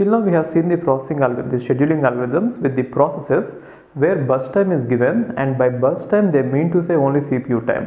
Till now we have seen the processing algorithm, the scheduling algorithms with the processes where burst time is given and by burst time they mean to say only CPU time.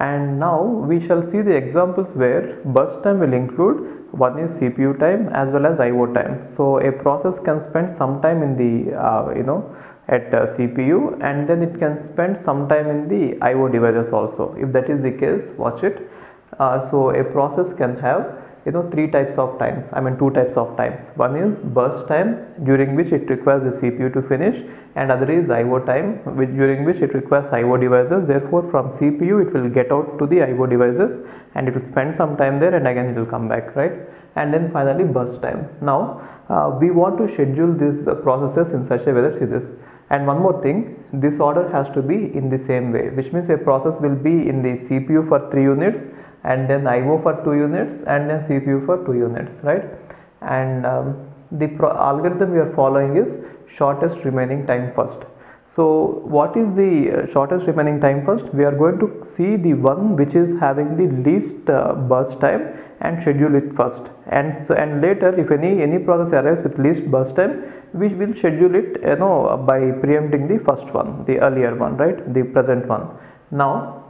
And now we shall see the examples where burst time will include one is CPU time as well as IO time. So a process can spend some time in the uh, you know at uh, CPU and then it can spend some time in the IO devices also. If that is the case, watch it. Uh, so a process can have you know three types of times i mean two types of times. One is burst time during which it requires the cpu to finish and other is io time which during which it requires io devices. Therefore from cpu it will get out to the io devices and it will spend some time there and again it will come back right? And then finally burst time. Now uh, we want to schedule these uh, processes in such a way that see this and one more thing this order has to be in the same way which means a process will be in the cpu for 3 units and then IO for 2 units and then CPU for 2 units right and um, the algorithm we are following is shortest remaining time first. So what is the uh, shortest remaining time first? We are going to see the one which is having the least uh, burst time and schedule it first and so and later if any any process arrives with least burst time we will schedule it you know by preempting the first one the earlier one right the present one. Now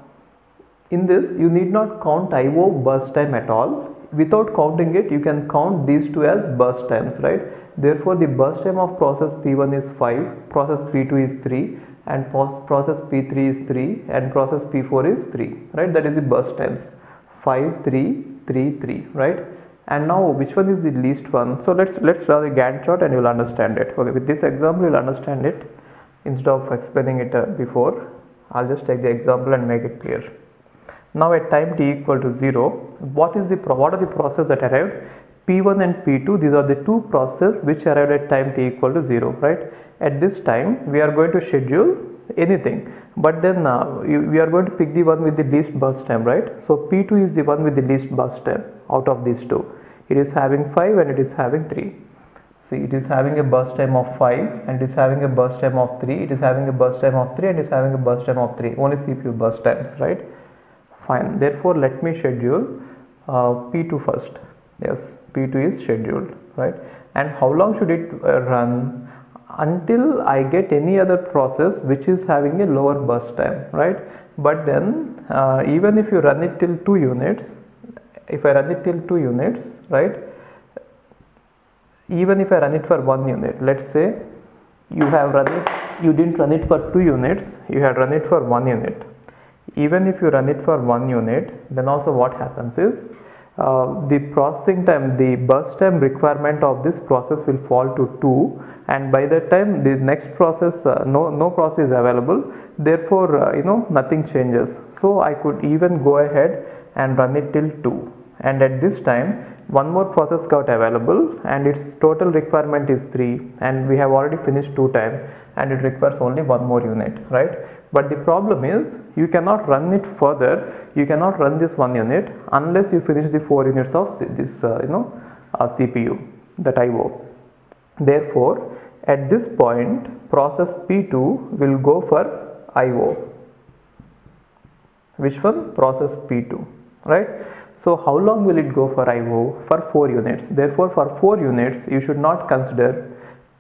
in this you need not count IO burst time at all. Without counting it you can count these two as burst times right. Therefore the burst time of process P1 is 5, process P2 is 3 and process P3 is 3 and process P4 is 3 right? That is the burst times. 5 3 3 3 right? And now which one is the least one? So let's let's draw the Gantt chart and you'll understand it. Okay with this example you'll understand it. Instead of explaining it uh, before I'll just take the example and make it clear now at time t equal to 0, what is the what are the process that arrived? P1 and P2, these are the two processes which arrived at time t equal to 0, right? At this time, we are going to schedule anything, but then uh, we are going to pick the one with the least burst time, right? So P2 is the one with the least burst time out of these two. It is having 5 and it is having 3. See, it is having a burst time of 5 and it is having a burst time of 3. It is having a burst time of 3 and it is having a burst time of 3. Only CPU burst times, right? Fine. Therefore let me schedule uh, p2 first. Yes p2 is scheduled right? And how long should it uh, run? Until I get any other process which is having a lower burst time right? But then uh, even if you run it till 2 units if I run it till 2 units right? Even if I run it for 1 unit let's say you have run it you didn't run it for 2 units you had run it for 1 unit even if you run it for one unit then also what happens is uh, the processing time the burst time requirement of this process will fall to 2 and by that time the next process uh, no no process is available. Therefore uh, you know nothing changes. So i could even go ahead and run it till 2 and at this time one more process got available and its total requirement is 3 and we have already finished 2 time and it requires only one more unit right but the problem is you cannot run it further. You cannot run this one unit unless you finish the four units of this uh, you know uh, CPU that IO therefore at this point process P2 will go for IO which one? Process P2 right? So how long will it go for IO for 4 units. Therefore for 4 units you should not consider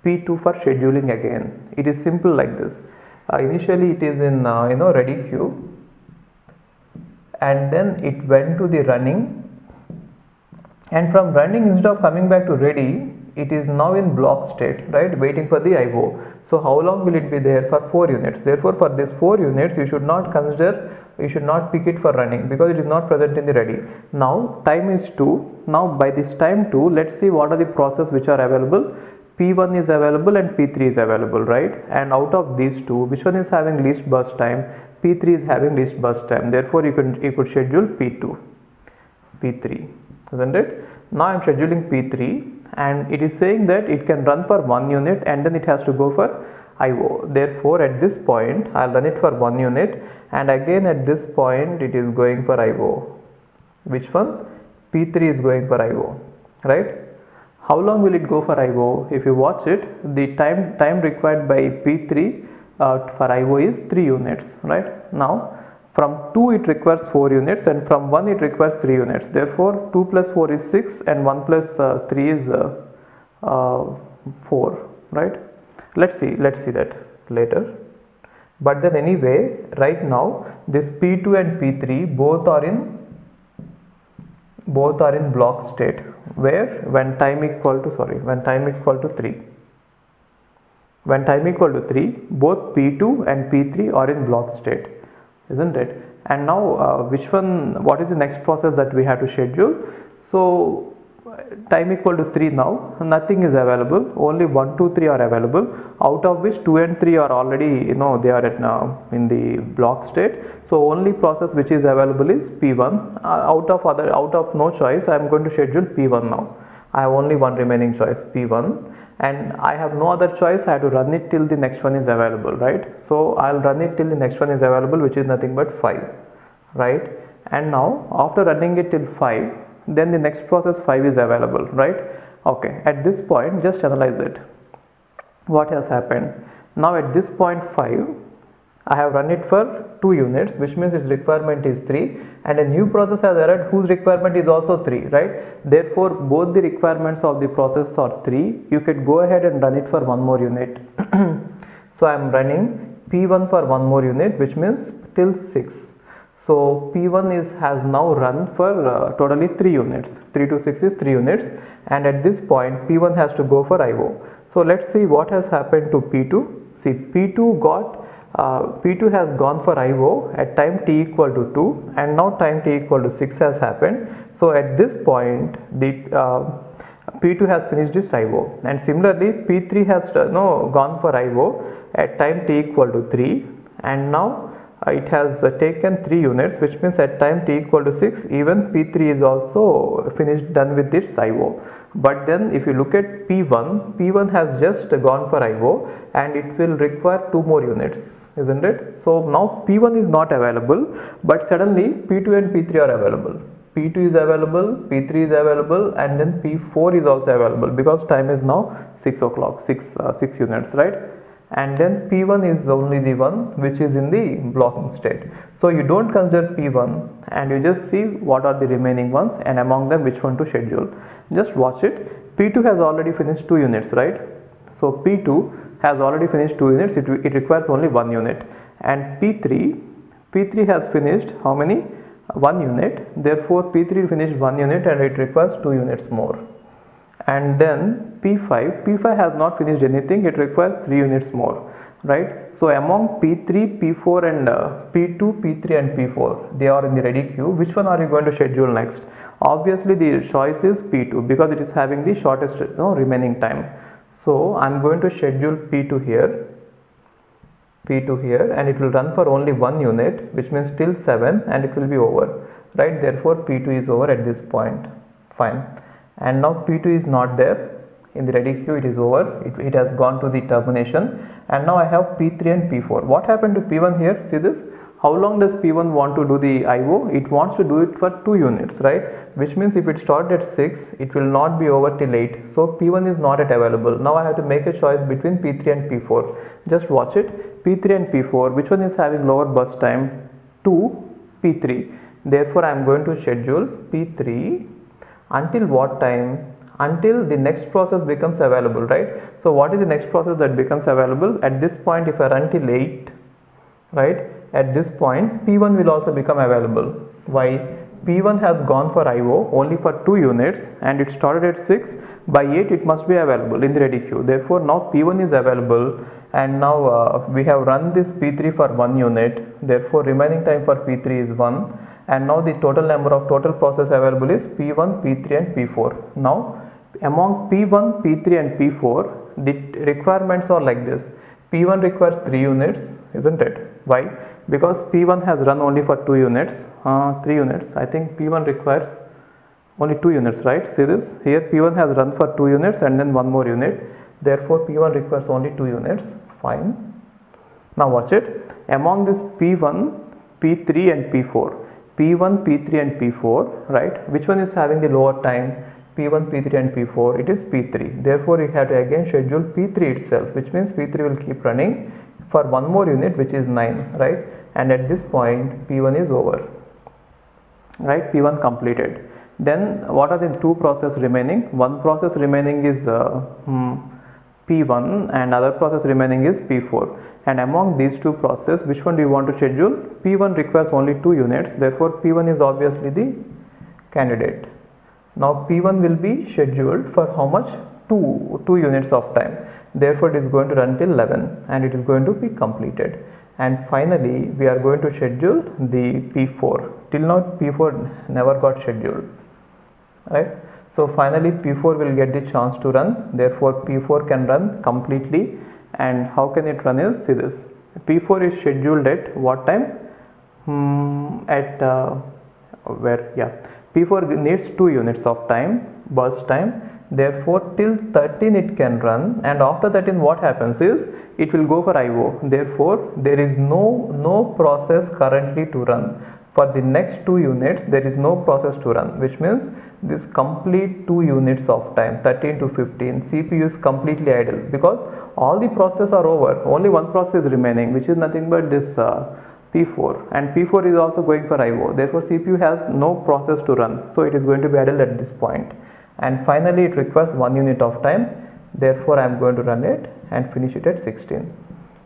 P2 for scheduling again. It is simple like this initially it is in uh, you know ready queue and then it went to the running. And from running instead of coming back to ready it is now in block state right? Waiting for the IO so how long will it be there for 4 units? Therefore for this 4 units you should not consider you should not pick it for running because it is not present in the ready now time is 2 now by this time 2 let's see what are the process which are available P1 is available and P3 is available, right? And out of these two, which one is having least burst time? P3 is having least burst time. Therefore, you can you could schedule P2, P3, isn't it? Now I'm scheduling P3 and it is saying that it can run for one unit and then it has to go for IO. Therefore, at this point, I'll run it for one unit and again at this point, it is going for IO. Which one? P3 is going for IO, right? How long will it go for IO if you watch it the time time required by P3 uh, for IO is 3 units right? Now from 2 it requires 4 units and from 1 it requires 3 units. Therefore 2 plus 4 is 6 and 1 plus, uh, 3 is uh, uh, 4 right? Let's see let's see that later. But then anyway right now this p2 and p3 both are in both are in block state where when time equal to sorry when time equal to 3 when time equal to 3 both p2 and p3 are in block state isn't it? And now uh, which one what is the next process that we have to schedule? So time equal to 3 now. Nothing is available. Only 1 2 3 are available out of which 2 and 3 are already you know they are at now in the block state. So only process which is available is p1 uh, out of other out of no choice i am going to schedule p1 now. I have only one remaining choice p1 and I have no other choice. I have to run it till the next one is available right? So I'll run it till the next one is available which is nothing but 5 right? And now after running it till 5 then the next process 5 is available right? Okay at this point just analyze it. What has happened? Now at this point 5 I have run it for 2 units which means its requirement is 3 and a new process has arrived whose requirement is also 3 right? Therefore both the requirements of the process are 3 you could go ahead and run it for one more unit. So I am running P1 for one more unit which means till 6 so P1 is has now run for uh, totally 3 units. 3 to 6 is 3 units and at this point P1 has to go for IO. So let's see what has happened to P2. See P2 got uh, P2 has gone for IO at time t equal to 2 and now time t equal to 6 has happened. So at this point the uh, P2 has finished its IO and similarly P3 has uh, no, gone for IO at time t equal to 3 and now it has uh, taken 3 units which means at time t equal to 6 even P3 is also finished done with its IO but then if you look at P1 P1 has just gone for IO and it will require 2 more units isn't it? So now P1 is not available but suddenly P2 and P3 are available. P2 is available, P3 is available and then P4 is also available because time is now 6 o'clock, 6, uh, 6 units, right? And then P1 is only the one which is in the blocking state. So you don't consider P1 and you just see what are the remaining ones and among them which one to schedule. Just watch it. P2 has already finished 2 units, right? So P2 has already finished 2 units, it, it requires only 1 unit and P3, P3 has finished how many? 1 unit, therefore P3 finished 1 unit and it requires 2 units more and then P5, P5 has not finished anything, it requires 3 units more, right? So among P3, P4 and uh, P2, P3 and P4, they are in the ready queue. Which one are you going to schedule next? Obviously the choice is P2 because it is having the shortest you know, remaining time. So I'm going to schedule P2 here, P2 here and it will run for only one unit which means till 7 and it will be over, right? Therefore P2 is over at this point, fine and now P2 is not there. In the ready queue it is over. It, it has gone to the termination. And now I have P3 and P4 what happened to P1 here? See this? How long does P1 want to do the IO it wants to do it for 2 units right? Which means if it started at 6 it will not be over till 8 so P1 is not yet available. Now I have to make a choice between P3 and P4 just watch it. P3 and P4 which one is having lower burst time? 2 P3 therefore I am going to schedule P3 until what time? Until the next process becomes available right? So what is the next process that becomes available? At this point if I run till 8 right? At this point P1 will also become available. Why? P1 has gone for IO only for 2 units and it started at 6 by 8 it must be available in the ready queue. Therefore now P1 is available and now uh, we have run this P3 for 1 unit. Therefore remaining time for P3 is 1 and now the total number of total process available is P1, P3 and P4. Now among P1, P3 and P4 the requirements are like this. P1 requires 3 units isn't it? Why? Because P1 has run only for 2 units, uh, 3 units. I think P1 requires only 2 units right? See this? Here P1 has run for 2 units and then one more unit. Therefore P1 requires only 2 units. Fine. Now watch it. Among this P1, P3 and P4 P1, P3 and P4, right? Which one is having the lower time? P1, P3 and P4, it is P3. Therefore, you have to again schedule P3 itself, which means P3 will keep running for one more unit, which is 9, right? And at this point, P1 is over, right? P1 completed. then what are the two process remaining one process remaining is uh, hmm, p1 and other process remaining is p4 and among these two processes which one do you want to schedule? P1 requires only two units therefore p1 is obviously the candidate. Now p1 will be scheduled for how much? 2 2 units of time. Therefore it is going to run till 11 and it is going to be completed. And finally we are going to schedule the p4 till now p4 never got scheduled right? So finally p4 will get the chance to run. Therefore p4 can run completely and how can it run is see this. P4 is scheduled at what time? Hmm, at uh, where yeah. P4 needs 2 units of time burst time. Therefore till 13 it can run. And after that in what happens is it will go for IO therefore there is no no process currently to run. For the next two units there is no process to run which means this complete two units of time 13 to 15 CPU is completely idle. Because all the processes are over. Only one process is remaining which is nothing but this uh, P4 and P4 is also going for IO therefore CPU has no process to run. So it is going to be idle at this point. And finally it requires one unit of time. Therefore I am going to run it and finish it at 16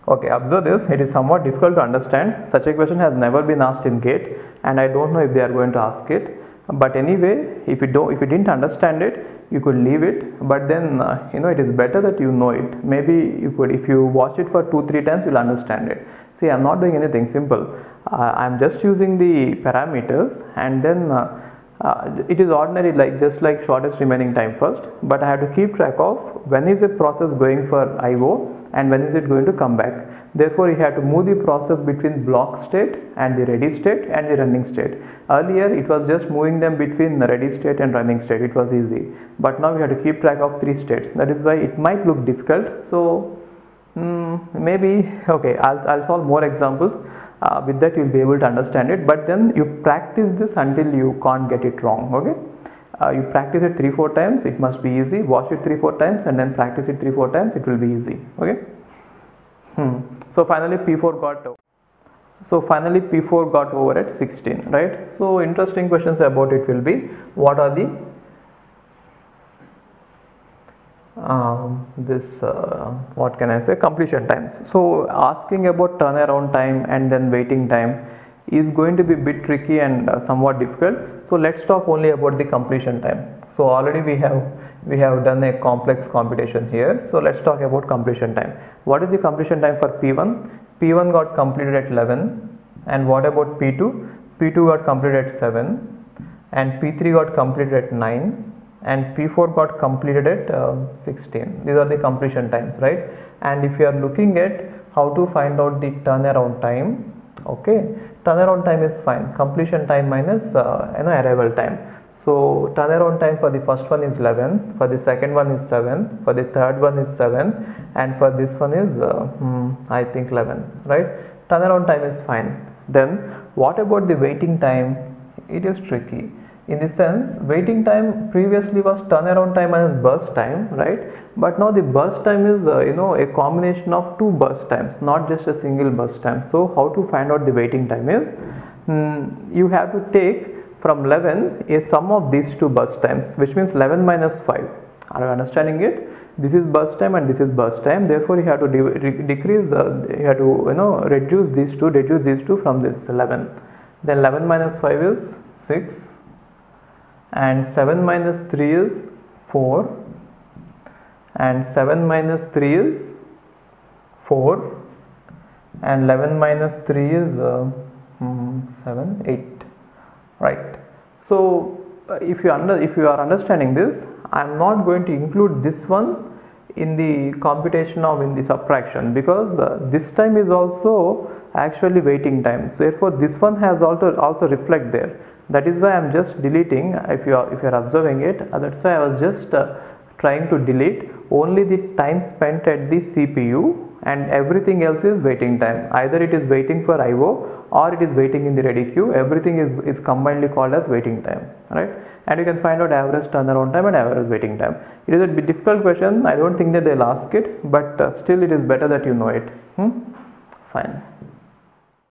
okay observe this. It is somewhat difficult to understand. Such a question has never been asked in gate and I don't know if they are going to ask it. But anyway if you don't if you didn't understand it you could leave it but then uh, you know it is better that you know it. Maybe you could if you watch it for two three times you'll understand it. See i'm not doing anything simple. Uh, i'm just using the parameters and then uh, uh, it is ordinary like just like shortest remaining time first but i have to keep track of when is a process going for io and when is it going to come back Therefore, you have to move the process between block state and the ready state and the running state. Earlier, it was just moving them between the ready state and running state. It was easy. But now we have to keep track of three states. That is why it might look difficult. So, mm, maybe, okay, I'll, I'll solve more examples. Uh, with that, you'll be able to understand it. But then you practice this until you can't get it wrong. Okay. Uh, you practice it 3-4 times, it must be easy. Watch it 3-4 times and then practice it 3-4 times, it will be easy. Okay. Hmm. So finally P4 got so finally P4 got over at 16 right. So interesting questions about it will be what are the um, this uh, what can I say completion times. So asking about turnaround time and then waiting time is going to be bit tricky and uh, somewhat difficult. So let's talk only about the completion time. So already we have we have done a complex computation here. So let's talk about completion time. What is the completion time for P1? P1 got completed at 11 and what about P2? P2 got completed at 7 and P3 got completed at 9 and P4 got completed at uh, 16. These are the completion times, right? And if you are looking at how to find out the turnaround time, okay, turnaround time is fine. Completion time minus uh, you know arrival time. So turnaround time for the first one is 11, for the second one is 7, for the third one is 7 and for this one is uh, hmm, I think 11, right? Turnaround time is fine. Then what about the waiting time? It is tricky. In the sense waiting time previously was turnaround time and burst time, right? But now the burst time is uh, you know a combination of two burst times, not just a single burst time. So how to find out the waiting time is hmm, you have to take from 11 a sum of these two burst times which means 11 minus 5 are you understanding it? This is burst time and this is burst time. Therefore you have to de decrease the you have to you know reduce these two reduce these two from this 11 then 11 minus 5 is 6 and 7 minus 3 is 4 and 7 minus 3 is 4 and 11 minus 3 is uh, hmm, 7 8 right. So uh, if you under if you are understanding this i am not going to include this one in the computation of in the subtraction because uh, this time is also actually waiting time. So therefore this one has also also reflect there. That is why i am just deleting if you are if you are observing it. Uh, that's why i was just uh, trying to delete only the time spent at the cpu and everything else is waiting time. Either it is waiting for io or it is waiting in the ready queue. Everything is, is combinedly called as waiting time right? And you can find out average turnaround time and average waiting time. It is a bit difficult question. I don't think that they'll ask it but uh, still it is better that you know it. Hmm? fine